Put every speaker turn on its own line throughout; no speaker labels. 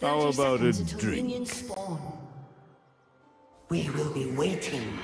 How about a drink?
Spawn.
We will be waiting.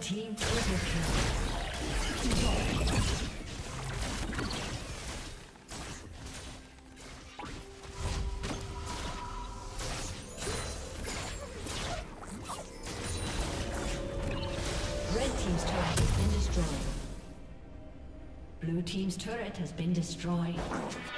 Team triple kill. Red Team's turret has been destroyed. Blue Team's turret has been destroyed.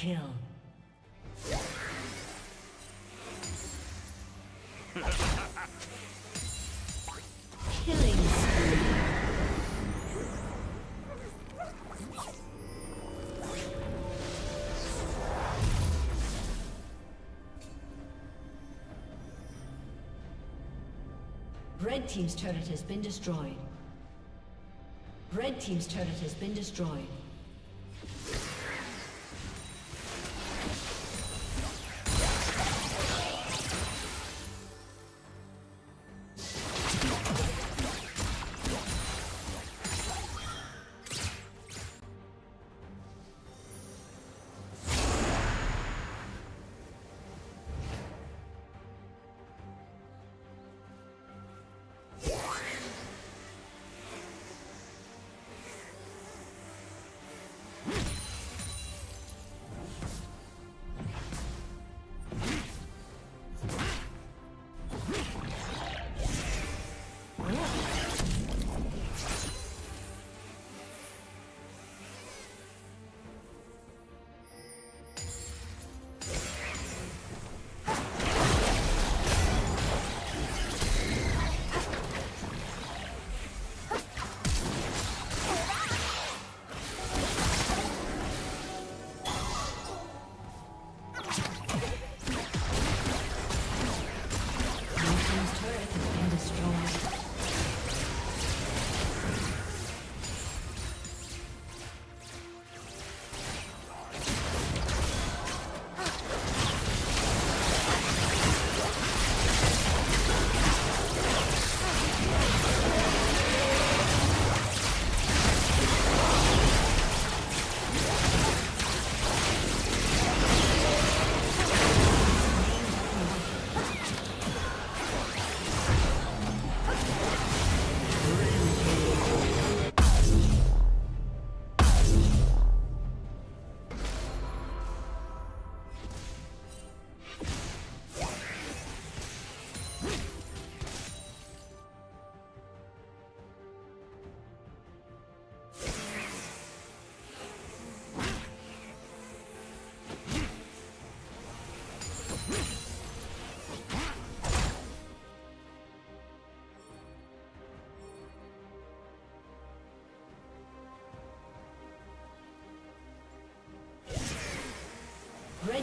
Kill. Killing. Red Team's turret has been destroyed. Red Team's turret has been destroyed.